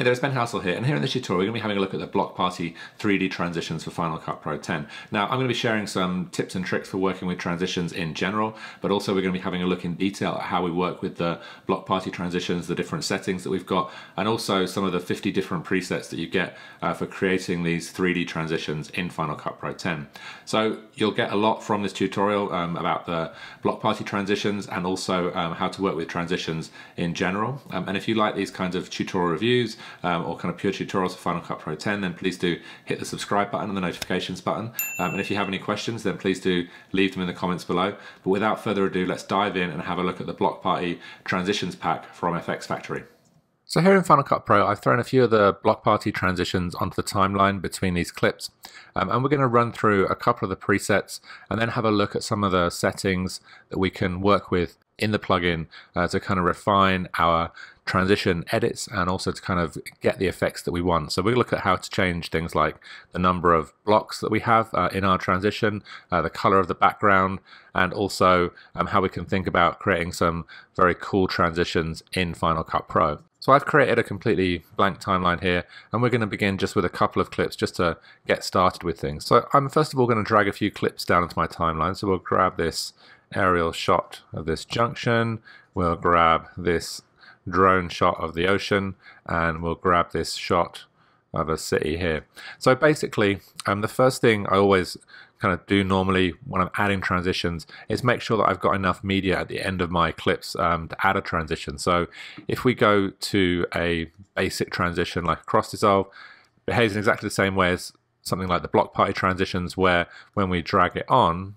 Hey there, it's Ben Halsall here, and here in this tutorial we're going to be having a look at the Block Party 3D transitions for Final Cut Pro 10. Now I'm going to be sharing some tips and tricks for working with transitions in general, but also we're going to be having a look in detail at how we work with the Block Party transitions, the different settings that we've got, and also some of the 50 different presets that you get uh, for creating these 3D transitions in Final Cut Pro 10. So you'll get a lot from this tutorial um, about the Block Party transitions and also um, how to work with transitions in general. Um, and if you like these kinds of tutorial reviews, um, or kind of pure tutorials for Final Cut Pro 10, then please do hit the subscribe button and the notifications button. Um, and if you have any questions, then please do leave them in the comments below. But without further ado, let's dive in and have a look at the Block Party Transitions Pack from FX Factory. So here in Final Cut Pro, I've thrown a few of the block party transitions onto the timeline between these clips. Um, and we're going to run through a couple of the presets and then have a look at some of the settings that we can work with in the plugin uh, to kind of refine our transition edits and also to kind of get the effects that we want. So we look at how to change things like the number of blocks that we have uh, in our transition, uh, the color of the background, and also um, how we can think about creating some very cool transitions in Final Cut Pro. So I've created a completely blank timeline here and we're going to begin just with a couple of clips just to get started with things. So I'm first of all going to drag a few clips down into my timeline. So we'll grab this aerial shot of this junction. We'll grab this drone shot of the ocean and we'll grab this shot of a city here. So basically, um, the first thing I always kind of do normally when I'm adding transitions is make sure that I've got enough media at the end of my clips um, to add a transition. So if we go to a basic transition like cross dissolve, it behaves in exactly the same way as something like the block party transitions where when we drag it on,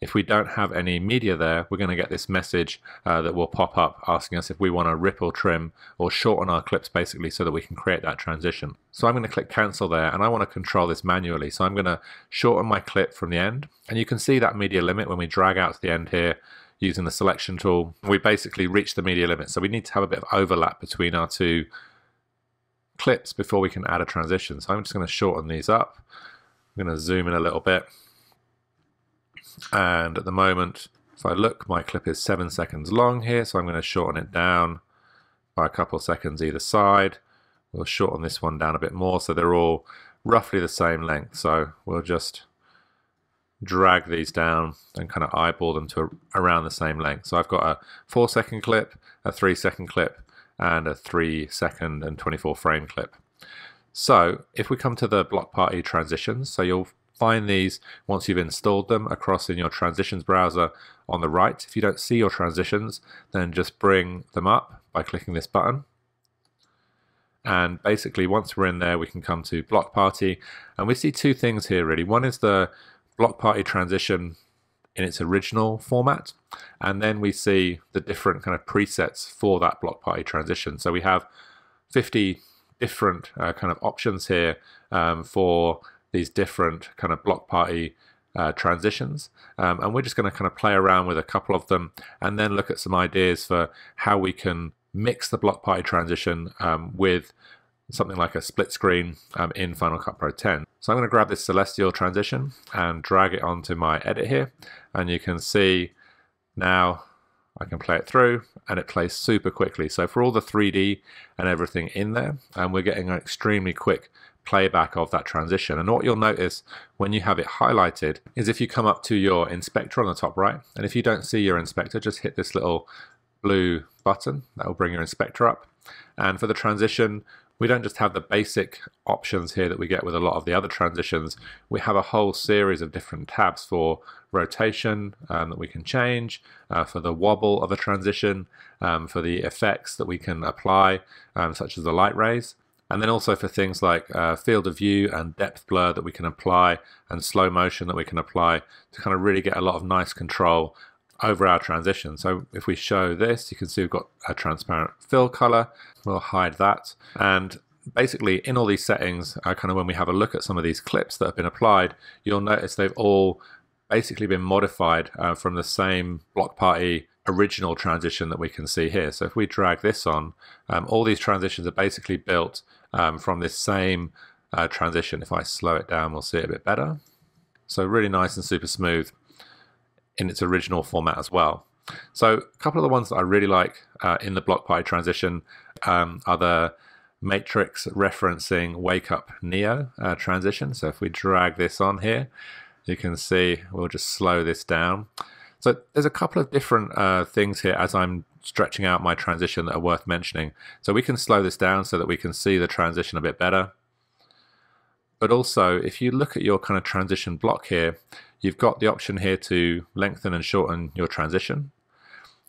if we don't have any media there, we're going to get this message uh, that will pop up asking us if we want to rip or trim or shorten our clips basically so that we can create that transition. So I'm going to click cancel there and I want to control this manually. So I'm going to shorten my clip from the end and you can see that media limit when we drag out to the end here using the selection tool. We basically reach the media limit. So we need to have a bit of overlap between our two clips before we can add a transition. So I'm just going to shorten these up. I'm going to zoom in a little bit and at the moment, if I look, my clip is seven seconds long here, so I'm going to shorten it down by a couple seconds either side. We'll shorten this one down a bit more, so they're all roughly the same length. So we'll just drag these down and kind of eyeball them to around the same length. So I've got a four second clip, a three second clip, and a three second and 24 frame clip. So if we come to the block party transitions, so you'll find these once you've installed them across in your transitions browser on the right. If you don't see your transitions, then just bring them up by clicking this button. And basically, once we're in there, we can come to Block Party. And we see two things here, really. One is the Block Party transition in its original format. And then we see the different kind of presets for that Block Party transition. So we have 50 different uh, kind of options here um, for these different kind of block party uh, transitions. Um, and we're just going to kind of play around with a couple of them and then look at some ideas for how we can mix the block party transition um, with something like a split screen um, in Final Cut Pro 10. So I'm going to grab this Celestial transition and drag it onto my edit here. And you can see now I can play it through and it plays super quickly. So for all the 3D and everything in there, and we're getting an extremely quick playback of that transition. And what you'll notice when you have it highlighted is if you come up to your inspector on the top right, and if you don't see your inspector, just hit this little blue button. That will bring your inspector up. And for the transition, we don't just have the basic options here that we get with a lot of the other transitions. We have a whole series of different tabs for rotation um, that we can change, uh, for the wobble of a transition, um, for the effects that we can apply, um, such as the light rays. And then also for things like uh, field of view and depth blur that we can apply and slow motion that we can apply to kind of really get a lot of nice control over our transition. So if we show this, you can see we've got a transparent fill color. We'll hide that. And basically in all these settings, uh, kind of when we have a look at some of these clips that have been applied, you'll notice they've all basically been modified uh, from the same block party original transition that we can see here. So if we drag this on, um, all these transitions are basically built um, from this same uh, transition. If I slow it down, we'll see it a bit better. So really nice and super smooth in its original format as well. So a couple of the ones that I really like uh, in the block party transition um, are the matrix referencing Wake Up Neo uh, transition. So if we drag this on here, you can see we'll just slow this down. So there's a couple of different uh, things here as I'm stretching out my transition that are worth mentioning. So we can slow this down so that we can see the transition a bit better. But also, if you look at your kind of transition block here, you've got the option here to lengthen and shorten your transition.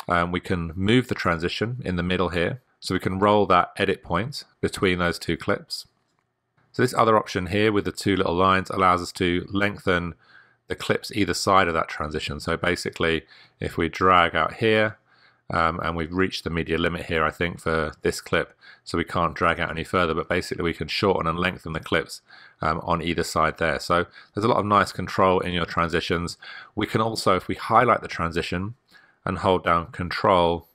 Um, we can move the transition in the middle here. So we can roll that edit point between those two clips. So this other option here with the two little lines allows us to lengthen the clips either side of that transition. So basically, if we drag out here, um, and we've reached the media limit here, I think, for this clip, so we can't drag out any further, but basically we can shorten and lengthen the clips um, on either side there. So there's a lot of nice control in your transitions. We can also, if we highlight the transition and hold down Control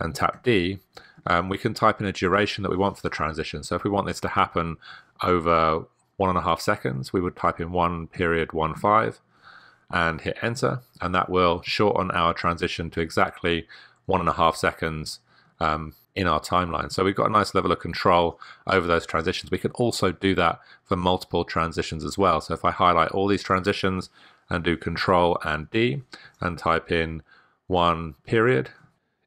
and tap D, um, we can type in a duration that we want for the transition. So if we want this to happen over one and a half seconds, we would type in one period one five and hit enter, and that will shorten our transition to exactly one and a half seconds um, in our timeline. So we've got a nice level of control over those transitions. We can also do that for multiple transitions as well. So if I highlight all these transitions and do control and D and type in one period,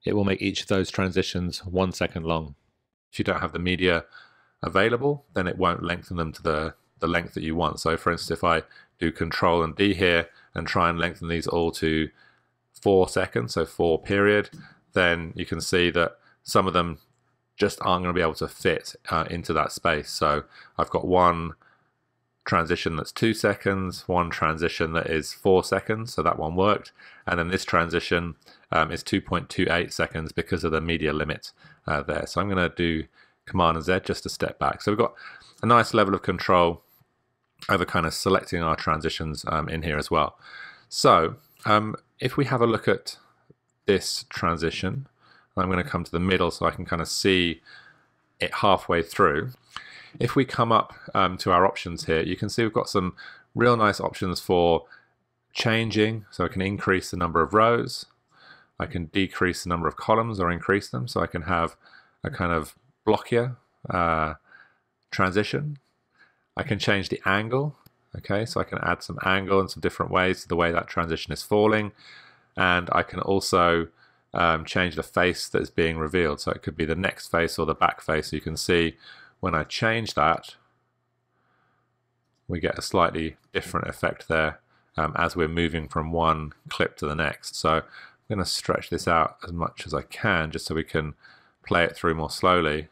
it will make each of those transitions one second long. If you don't have the media available, then it won't lengthen them to the, the length that you want. So for instance, if I do control and D here and try and lengthen these all to four seconds, so four period, then you can see that some of them just aren't going to be able to fit uh, into that space. So I've got one transition that's two seconds, one transition that is four seconds, so that one worked, and then this transition um, is 2.28 seconds because of the media limit uh, there. So I'm going to do Command and Z just to step back. So we've got a nice level of control over kind of selecting our transitions um, in here as well. So um, if we have a look at this transition, I'm going to come to the middle so I can kind of see it halfway through. If we come up um, to our options here, you can see we've got some real nice options for changing. So I can increase the number of rows. I can decrease the number of columns or increase them. So I can have a kind of blockier uh, transition. I can change the angle. Okay, so I can add some angle in some different ways to the way that transition is falling. And I can also um, change the face that is being revealed. So it could be the next face or the back face. So you can see when I change that, we get a slightly different effect there um, as we're moving from one clip to the next. So I'm going to stretch this out as much as I can just so we can play it through more slowly.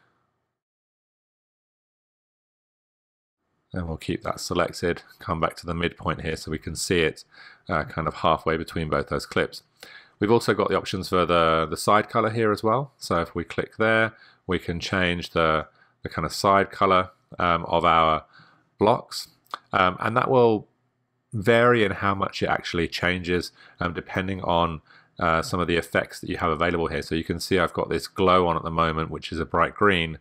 And we'll keep that selected, come back to the midpoint here so we can see it uh, kind of halfway between both those clips. We've also got the options for the, the side color here as well. So if we click there, we can change the, the kind of side color um, of our blocks. Um, and that will vary in how much it actually changes um, depending on uh, some of the effects that you have available here. So you can see I've got this glow on at the moment, which is a bright green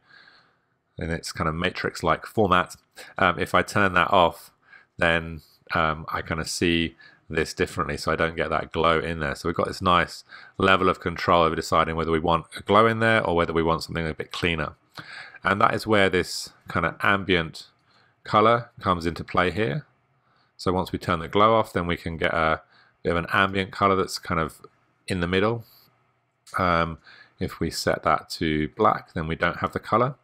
in its kind of matrix-like format. Um, if I turn that off, then um, I kind of see this differently so I don't get that glow in there. So we've got this nice level of control over deciding whether we want a glow in there or whether we want something a bit cleaner. And that is where this kind of ambient color comes into play here. So once we turn the glow off, then we can get a bit of an ambient color that's kind of in the middle. Um, if we set that to black, then we don't have the color.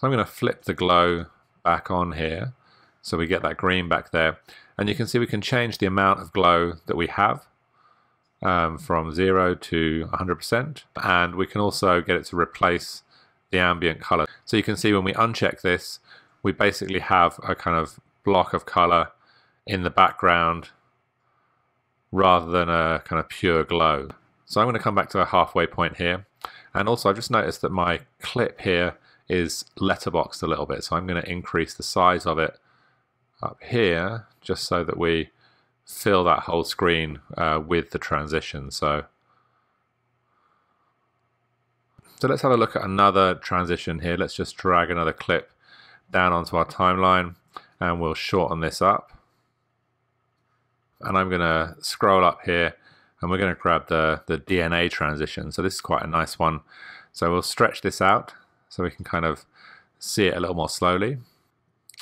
So I'm going to flip the glow back on here so we get that green back there. And you can see we can change the amount of glow that we have um, from 0 to 100%. And we can also get it to replace the ambient color. So you can see when we uncheck this, we basically have a kind of block of color in the background rather than a kind of pure glow. So I'm going to come back to a halfway point here. And also I've just noticed that my clip here is letterboxed a little bit. So I'm going to increase the size of it up here just so that we fill that whole screen uh, with the transition. So, so let's have a look at another transition here. Let's just drag another clip down onto our timeline and we'll shorten this up. And I'm going to scroll up here and we're going to grab the, the DNA transition. So this is quite a nice one. So we'll stretch this out so we can kind of see it a little more slowly.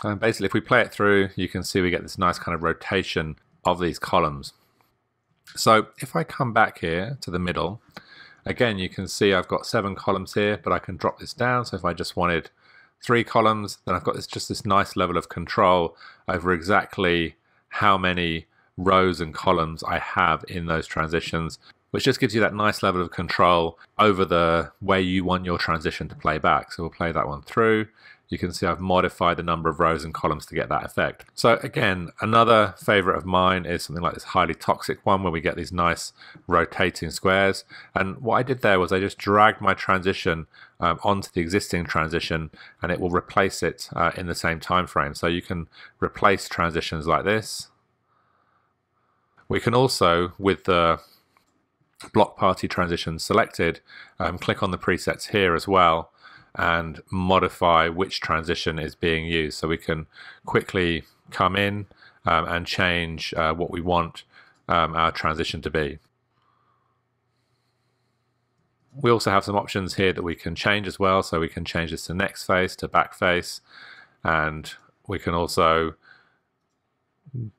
And basically, if we play it through, you can see we get this nice kind of rotation of these columns. So if I come back here to the middle, again, you can see I've got seven columns here, but I can drop this down. So if I just wanted three columns, then I've got this just this nice level of control over exactly how many rows and columns I have in those transitions, which just gives you that nice level of control over the way you want your transition to play back. So we'll play that one through you can see I've modified the number of rows and columns to get that effect. So again, another favorite of mine is something like this highly toxic one where we get these nice rotating squares. And what I did there was I just dragged my transition um, onto the existing transition and it will replace it uh, in the same time frame. So you can replace transitions like this. We can also, with the block party transition selected, um, click on the presets here as well and modify which transition is being used. So we can quickly come in um, and change uh, what we want um, our transition to be. We also have some options here that we can change as well. So we can change this to next face, to back face, and we can also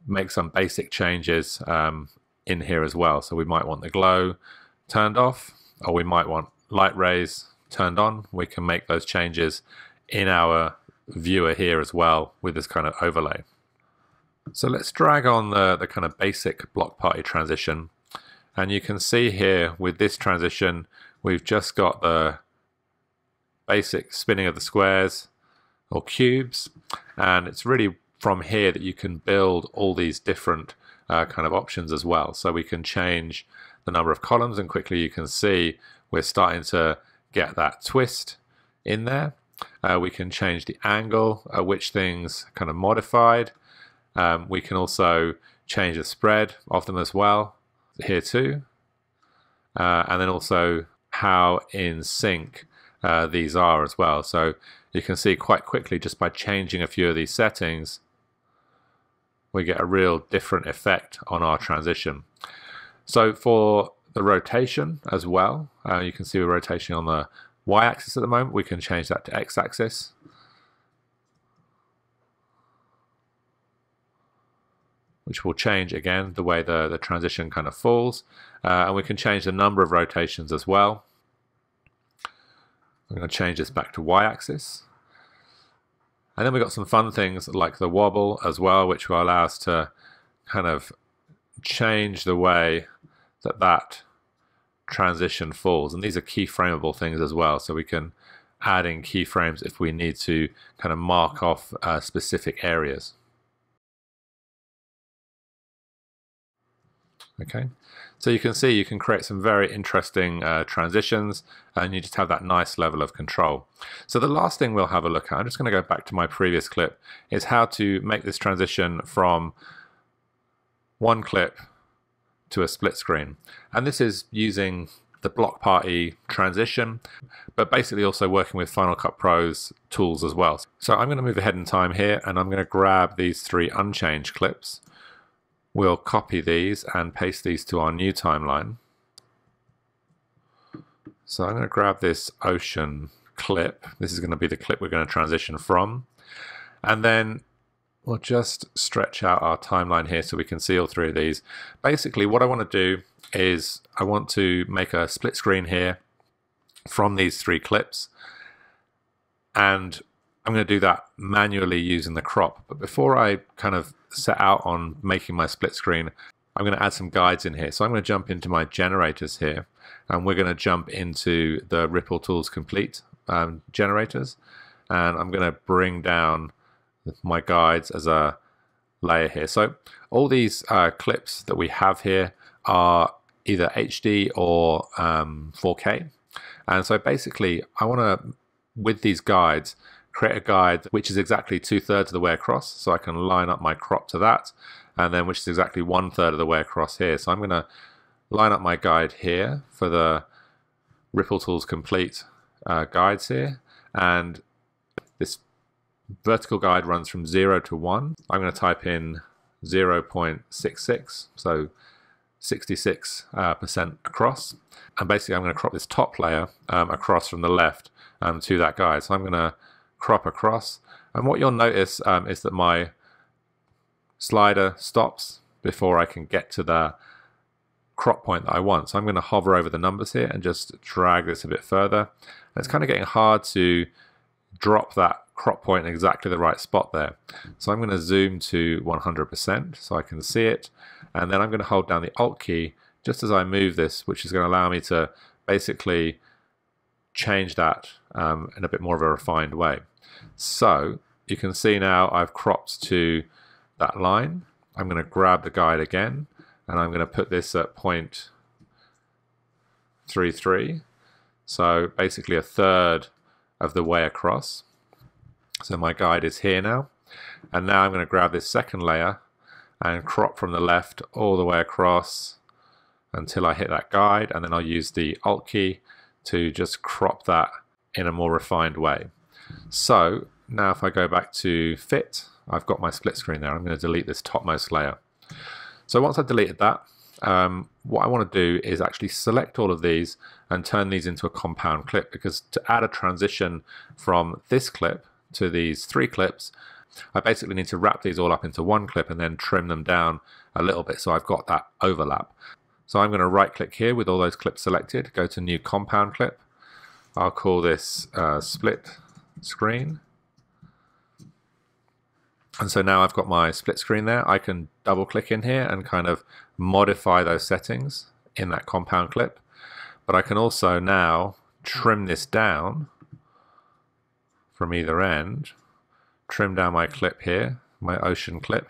make some basic changes um, in here as well. So we might want the glow turned off, or we might want light rays turned on, we can make those changes in our viewer here as well with this kind of overlay. So let's drag on the, the kind of basic block party transition. And you can see here with this transition, we've just got the basic spinning of the squares or cubes. And it's really from here that you can build all these different uh, kind of options as well. So we can change the number of columns and quickly you can see we're starting to get that twist in there. Uh, we can change the angle at which things kind of modified. Um, we can also change the spread of them as well here too. Uh, and then also how in sync uh, these are as well. So you can see quite quickly just by changing a few of these settings, we get a real different effect on our transition. So for the rotation as well. Uh, you can see we're rotating on the y-axis at the moment. We can change that to x-axis. which will change again the way the, the transition kind of falls. Uh, and we can change the number of rotations as well. I'm going to change this back to y-axis. And then we've got some fun things like the wobble as well, which will allow us to kind of change the way that that transition falls. And these are keyframeable things as well. So we can add in keyframes if we need to kind of mark off uh, specific areas. Okay, so you can see you can create some very interesting uh, transitions and you just have that nice level of control. So the last thing we'll have a look at, I'm just going to go back to my previous clip, is how to make this transition from one clip to a split screen. And this is using the block party transition, but basically also working with Final Cut Pro's tools as well. So I'm going to move ahead in time here and I'm going to grab these three unchanged clips. We'll copy these and paste these to our new timeline. So I'm going to grab this ocean clip. This is going to be the clip we're going to transition from. And then we'll just stretch out our timeline here so we can see all three of these. Basically, what I want to do is I want to make a split screen here from these three clips. And I'm going to do that manually using the crop. But before I kind of set out on making my split screen, I'm going to add some guides in here. So I'm going to jump into my generators here, and we're going to jump into the Ripple Tools Complete um, generators. And I'm going to bring down my guides as a layer here. So all these uh, clips that we have here are either HD or um, 4K. And so basically I want to, with these guides, create a guide which is exactly two thirds of the way across. So I can line up my crop to that and then which is exactly one third of the way across here. So I'm going to line up my guide here for the Ripple Tools Complete uh, guides here. And this vertical guide runs from 0 to 1. I'm going to type in 0.66, so 66 uh, percent across. And basically I'm going to crop this top layer um, across from the left um, to that guide. So I'm going to crop across. And what you'll notice um, is that my slider stops before I can get to the crop point that I want. So I'm going to hover over the numbers here and just drag this a bit further. And it's kind of getting hard to drop that crop point in exactly the right spot there. So I'm going to zoom to 100% so I can see it. And then I'm going to hold down the Alt key just as I move this, which is going to allow me to basically change that um, in a bit more of a refined way. So you can see now I've cropped to that line. I'm going to grab the guide again and I'm going to put this at point three three. So basically a third of the way across. So my guide is here now. And now I'm going to grab this second layer and crop from the left all the way across until I hit that guide and then I'll use the Alt key to just crop that in a more refined way. So now if I go back to fit, I've got my split screen there. I'm going to delete this topmost layer. So once I've deleted that, um, what I want to do is actually select all of these and turn these into a compound clip because to add a transition from this clip to these three clips, I basically need to wrap these all up into one clip and then trim them down a little bit so I've got that overlap. So I'm going to right click here with all those clips selected, go to new compound clip. I'll call this uh, split screen. And so now I've got my split screen there. I can double click in here and kind of modify those settings in that compound clip. But I can also now trim this down from either end, trim down my clip here, my ocean clip,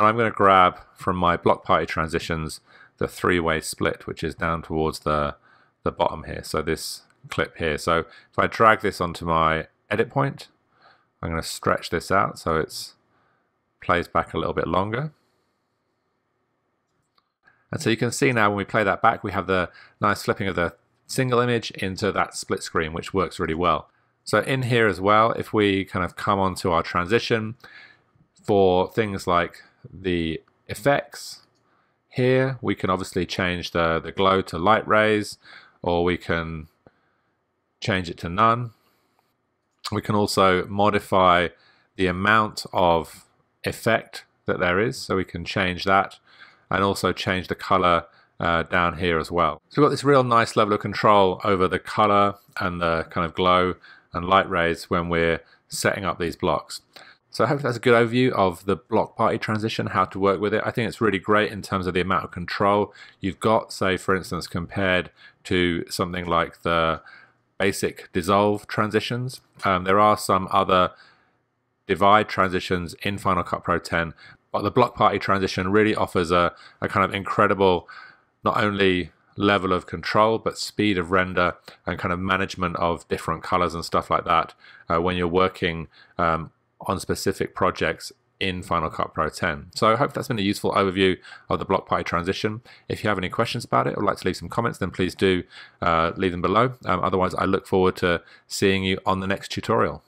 and I'm going to grab from my block party transitions the three-way split, which is down towards the, the bottom here. So this clip here. So if I drag this onto my edit point, I'm going to stretch this out so it's plays back a little bit longer. And so you can see now when we play that back, we have the nice flipping of the single image into that split screen, which works really well. So in here as well, if we kind of come onto our transition for things like the effects here we can obviously change the the glow to light rays or we can change it to none we can also modify the amount of effect that there is so we can change that and also change the color uh, down here as well. So we've got this real nice level of control over the color and the kind of glow and light rays when we're setting up these blocks. So I hope that's a good overview of the block party transition, how to work with it. I think it's really great in terms of the amount of control you've got, say for instance, compared to something like the basic dissolve transitions. Um, there are some other divide transitions in Final Cut Pro 10, but the block party transition really offers a, a kind of incredible, not only level of control, but speed of render and kind of management of different colors and stuff like that uh, when you're working um, on specific projects in Final Cut Pro 10. So I hope that's been a useful overview of the block party transition. If you have any questions about it or like to leave some comments, then please do uh, leave them below. Um, otherwise, I look forward to seeing you on the next tutorial.